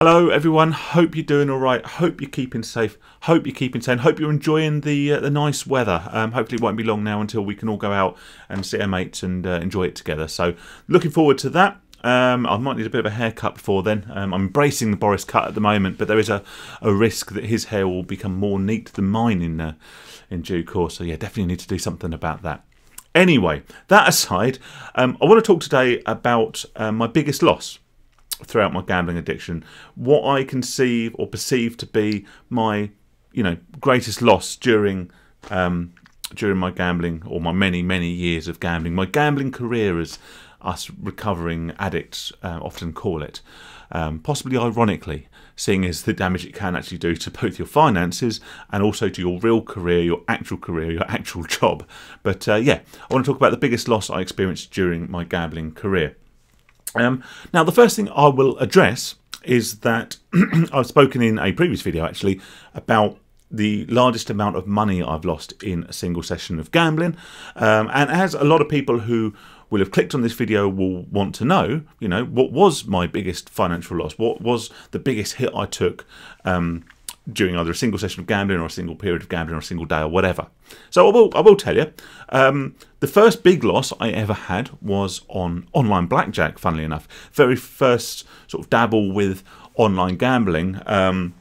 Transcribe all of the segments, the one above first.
Hello everyone, hope you're doing alright, hope you're keeping safe, hope you're keeping sane, hope you're enjoying the uh, the nice weather. Um, hopefully it won't be long now until we can all go out and see our mates and uh, enjoy it together. So looking forward to that. Um, I might need a bit of a haircut before then. Um, I'm embracing the Boris cut at the moment, but there is a, a risk that his hair will become more neat than mine in uh, in due course. So yeah, definitely need to do something about that. Anyway, that aside, um, I want to talk today about uh, my biggest loss throughout my gambling addiction, what I conceive or perceive to be my, you know, greatest loss during um, during my gambling or my many many years of gambling, my gambling career, as us recovering addicts uh, often call it. Um, possibly ironically, seeing as the damage it can actually do to both your finances and also to your real career, your actual career, your actual job. But uh, yeah, I want to talk about the biggest loss I experienced during my gambling career. Um, now, the first thing I will address is that I've spoken in a previous video actually about the largest amount of money I've lost in a single session of gambling. Um, and as a lot of people who will have clicked on this video will want to know, you know, what was my biggest financial loss? What was the biggest hit I took um, during either a single session of gambling or a single period of gambling or a single day or whatever. So I will, I will tell you, um, the first big loss I ever had was on online blackjack, funnily enough. Very first sort of dabble with online gambling. Um,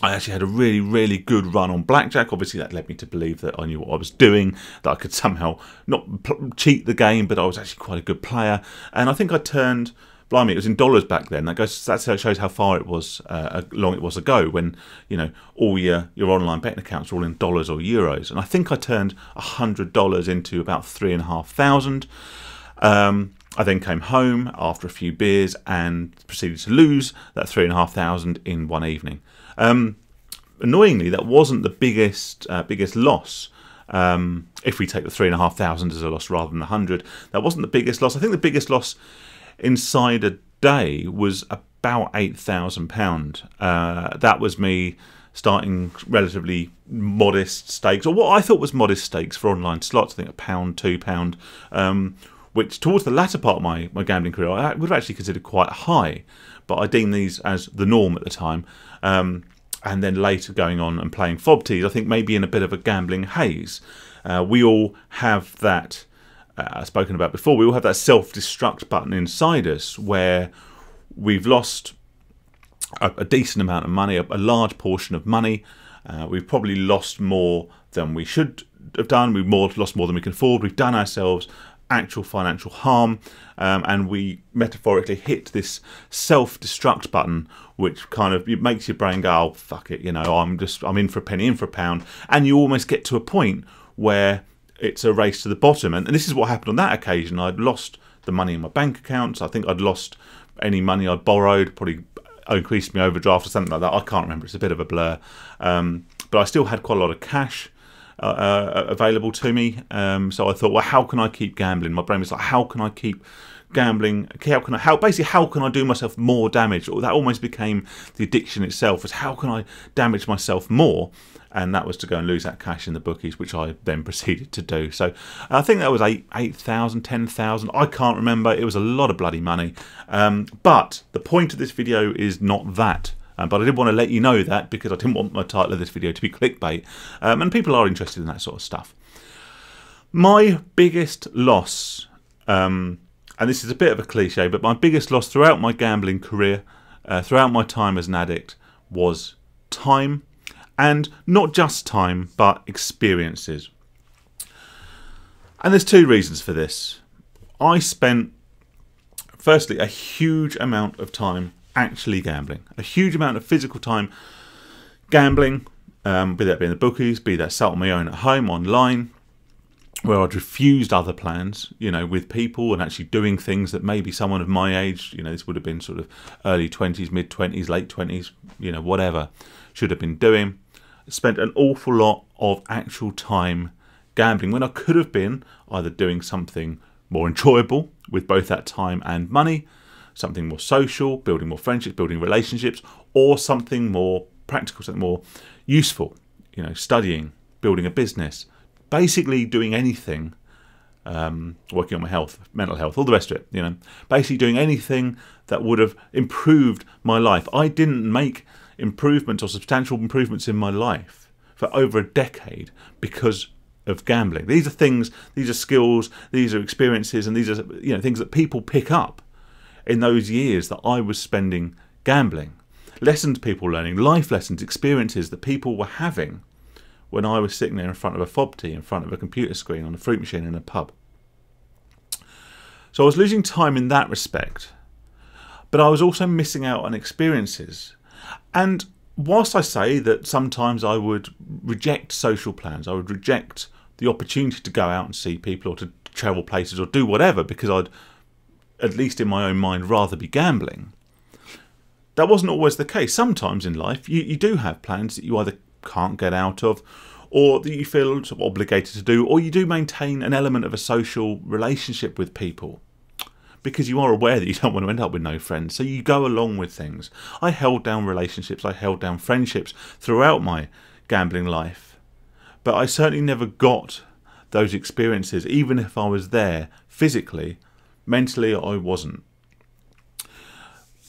I actually had a really, really good run on blackjack. Obviously, that led me to believe that I knew what I was doing, that I could somehow not cheat the game, but I was actually quite a good player. And I think I turned blimey, it was in dollars back then. That goes. That shows how far it was, uh, long it was ago when you know all your your online betting accounts were all in dollars or euros. And I think I turned hundred dollars into about three and a half thousand. Um, I then came home after a few beers and proceeded to lose that three and a half thousand in one evening. Um, annoyingly, that wasn't the biggest uh, biggest loss. Um, if we take the three and a half thousand as a loss rather than the hundred, that wasn't the biggest loss. I think the biggest loss inside a day was about eight thousand uh. That was me starting relatively modest stakes, or what I thought was modest stakes for online slots. I think a pound, two pound, um, which towards the latter part of my, my gambling career I would have actually considered quite high, but I deemed these as the norm at the time. Um, and then later going on and playing FOBTs, I think maybe in a bit of a gambling haze. Uh, we all have that uh, I've spoken about before, we all have that self destruct button inside us where we've lost a, a decent amount of money, a, a large portion of money. Uh, we've probably lost more than we should have done. We've more, lost more than we can afford. We've done ourselves actual financial harm, um, and we metaphorically hit this self-destruct button, which kind of it makes your brain go, "Oh fuck it," you know, I'm just I'm in for a penny, in for a pound, and you almost get to a point where it's a race to the bottom. And, and this is what happened on that occasion. I'd lost the money in my bank accounts. I think I'd lost any money I'd borrowed, probably increased my overdraft or something like that. I can't remember. It's a bit of a blur. Um, but I still had quite a lot of cash. Uh, uh, available to me, um, so I thought, well, how can I keep gambling? My brain was like, how can I keep gambling? How can I? How basically, how can I do myself more damage? That almost became the addiction itself. Was how can I damage myself more? And that was to go and lose that cash in the bookies, which I then proceeded to do. So I think that was eight, 8,000, 10,000. I can't remember. It was a lot of bloody money. Um, but the point of this video is not that. Um, but I did want to let you know that because I didn't want my title of this video to be clickbait. Um, and people are interested in that sort of stuff. My biggest loss, um, and this is a bit of a cliche, but my biggest loss throughout my gambling career, uh, throughout my time as an addict, was time and not just time, but experiences. And there's two reasons for this. I spent, firstly, a huge amount of time actually gambling, a huge amount of physical time gambling, um, be that being the bookies, be that sat on my own at home, online, where I'd refused other plans, you know, with people and actually doing things that maybe someone of my age, you know, this would have been sort of early 20s, mid 20s, late 20s, you know, whatever, should have been doing spent an awful lot of actual time gambling when I could have been either doing something more enjoyable with both that time and money, something more social, building more friendships, building relationships, or something more practical, something more useful, you know, studying, building a business, basically doing anything um, working on my health, mental health, all the rest of it. You know, basically doing anything that would have improved my life. I didn't make improvements or substantial improvements in my life for over a decade because of gambling. These are things, these are skills, these are experiences, and these are you know things that people pick up in those years that I was spending gambling. Lessons people learning, life lessons, experiences that people were having when I was sitting there in front of a FOBT, in front of a computer screen, on a fruit machine in a pub. So I was losing time in that respect, but I was also missing out on experiences. And whilst I say that sometimes I would reject social plans, I would reject the opportunity to go out and see people or to travel places or do whatever because I'd, at least in my own mind, rather be gambling. That wasn't always the case. Sometimes in life, you, you do have plans that you either can't get out of or that you feel sort of obligated to do, or you do maintain an element of a social relationship with people because you are aware that you don't want to end up with no friends. So you go along with things. I held down relationships, I held down friendships throughout my gambling life, but I certainly never got those experiences, even if I was there physically. Mentally, I wasn't.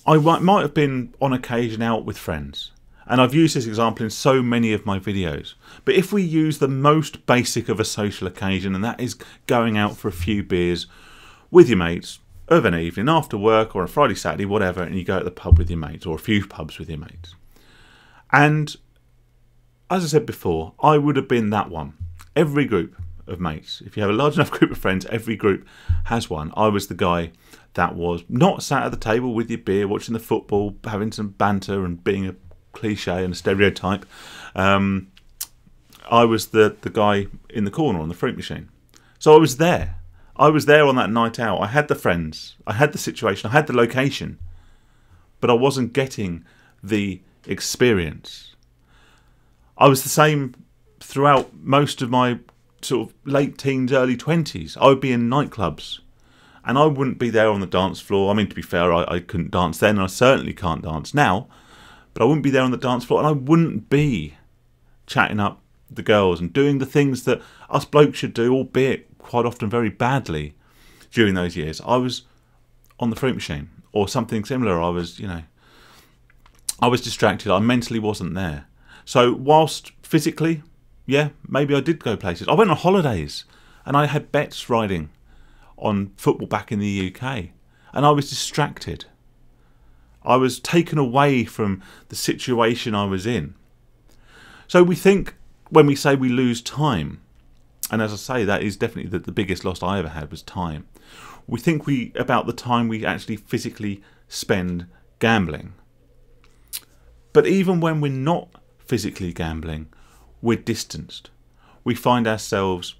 I might have been on occasion out with friends, and I've used this example in so many of my videos. But if we use the most basic of a social occasion, and that is going out for a few beers with your mates, of an evening after work or a Friday, Saturday, whatever, and you go to the pub with your mates or a few pubs with your mates. And as I said before, I would have been that one. Every group of mates, if you have a large enough group of friends, every group has one. I was the guy that was not sat at the table with your beer, watching the football, having some banter, and being a cliche and a stereotype. Um, I was the, the guy in the corner on the fruit machine. So I was there. I was there on that night out. I had the friends, I had the situation, I had the location, but I wasn't getting the experience. I was the same throughout most of my sort of late teens, early 20s. I would be in nightclubs and I wouldn't be there on the dance floor. I mean, to be fair, I, I couldn't dance then, and I certainly can't dance now, but I wouldn't be there on the dance floor and I wouldn't be chatting up the girls and doing the things that us blokes should do, albeit quite often very badly during those years. I was on the fruit machine or something similar. I was, you know, I was distracted. I mentally wasn't there. So whilst physically, yeah, maybe I did go places. I went on holidays and I had bets riding on football back in the UK and I was distracted. I was taken away from the situation I was in. So we think when we say we lose time, and as I say, that is definitely the, the biggest loss I ever had was time. We think we about the time we actually physically spend gambling. But even when we're not physically gambling, we're distanced. We find ourselves,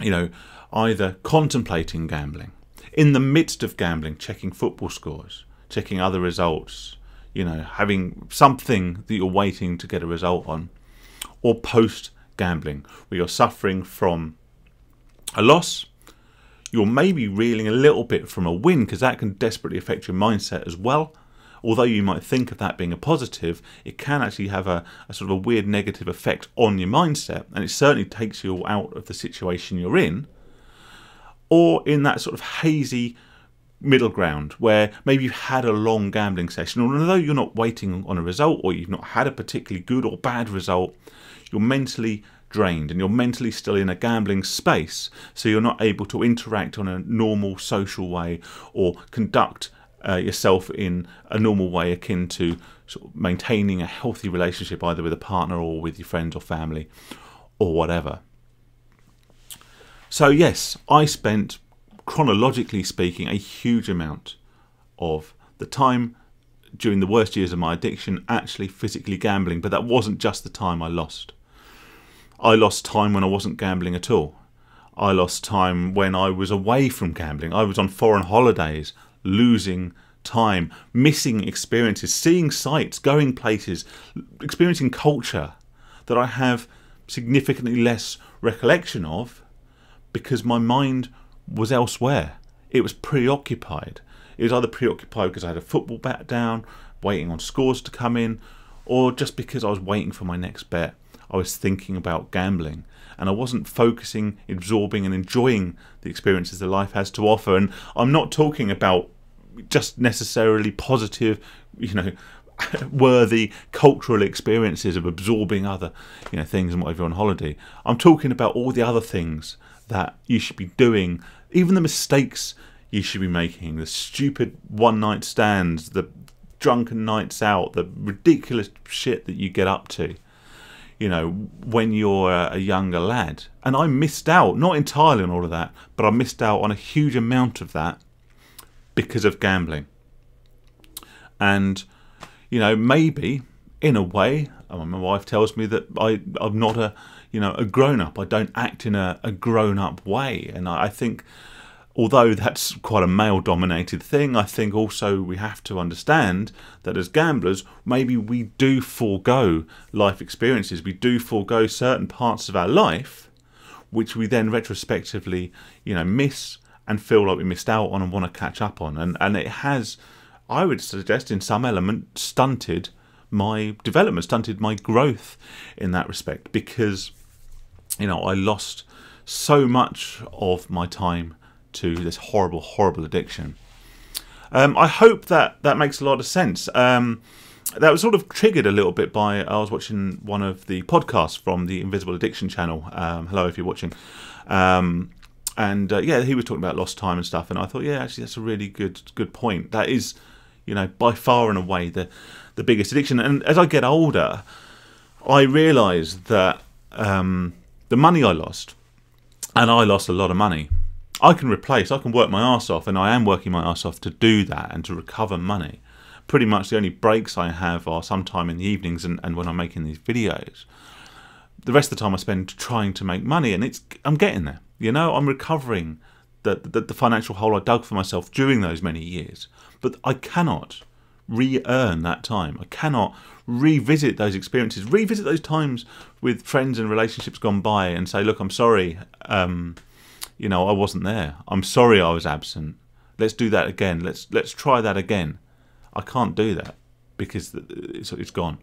you know, either contemplating gambling, in the midst of gambling, checking football scores, checking other results, you know, having something that you're waiting to get a result on, or post gambling, where you're suffering from a loss. You're maybe reeling a little bit from a win because that can desperately affect your mindset as well. Although you might think of that being a positive, it can actually have a, a sort of a weird negative effect on your mindset, and it certainly takes you out of the situation you're in. Or in that sort of hazy middle ground where maybe you've had a long gambling session, although you're not waiting on a result or you've not had a particularly good or bad result, you're mentally drained and you're mentally still in a gambling space, so you're not able to interact on a normal social way or conduct uh, yourself in a normal way akin to sort of maintaining a healthy relationship either with a partner or with your friends or family or whatever. So, yes, I spent, chronologically speaking, a huge amount of the time during the worst years of my addiction actually physically gambling, but that wasn't just the time I lost. I lost time when I wasn't gambling at all. I lost time when I was away from gambling. I was on foreign holidays, losing time, missing experiences, seeing sights, going places, experiencing culture that I have significantly less recollection of because my mind was elsewhere. It was preoccupied. It was either preoccupied because I had a football bet down, waiting on scores to come in, or just because I was waiting for my next bet I was thinking about gambling and I wasn't focusing, absorbing, and enjoying the experiences that life has to offer. And I'm not talking about just necessarily positive, you know, worthy cultural experiences of absorbing other, you know, things and whatever on holiday. I'm talking about all the other things that you should be doing, even the mistakes you should be making, the stupid one night stands, the drunken nights out, the ridiculous shit that you get up to you know, when you're a, younger lad. And I missed out, not entirely on all of that, but I missed out on a huge amount of that because of gambling. And, you know, maybe in a way, my wife tells me that I, I'm not a, you know, a grown up. I don't act in a, a grown up way. And I, I think although that's quite a male dominated thing, I think also we have to understand that as gamblers, maybe we do forego life experiences, we do forego certain parts of our life, which we then retrospectively, you know, miss and feel like we missed out on and want to catch up on. And and it has, I would suggest, in some element, stunted my development, stunted my growth in that respect because, you know, I lost so much of my time to this horrible, horrible addiction. Um, I hope that that makes a lot of sense. Um, that was sort of triggered a little bit by I was watching one of the podcasts from the Invisible Addiction channel. Um, hello, if you're watching. Um, and uh, yeah, he was talking about lost time and stuff, and I thought, yeah, actually, that's a really good good point. That is, you know, by far and away the the biggest addiction. And as I get older, I realise that um, the money I lost, and I lost a lot of money I can replace, I can work my ass off, and I am working my ass off to do that and to recover money. Pretty much the only breaks I have are sometime in the evenings and, and when I'm making these videos. The rest of the time I spend trying to make money, and it's I'm getting there. You know, I'm recovering the, the, the financial hole I dug for myself during those many years. But I cannot re-earn that time. I cannot revisit those experiences, revisit those times with friends and relationships gone by, and say, "Look, I'm sorry." Um, you know, I wasn't there. I'm sorry I was absent. Let's do that again. Let's let's try that again. I can't do that because it's, it's gone.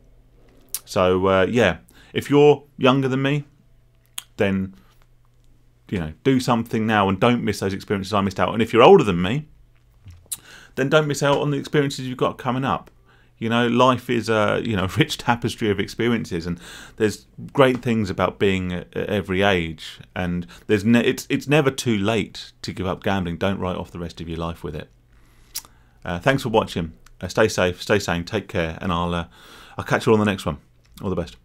So uh, yeah, if you're younger than me, then you know do something now and don't miss those experiences I missed out. And if you're older than me, then don't miss out on the experiences you've got coming up. You know, life is a you know rich tapestry of experiences, and there's great things about being at every age. And there's ne- it's it's never too late to give up gambling. Don't write off the rest of your life with it. Uh, thanks for watching. Uh, stay safe, stay sane, take care, and I'll uh, I'll catch you all on the next one. All the best.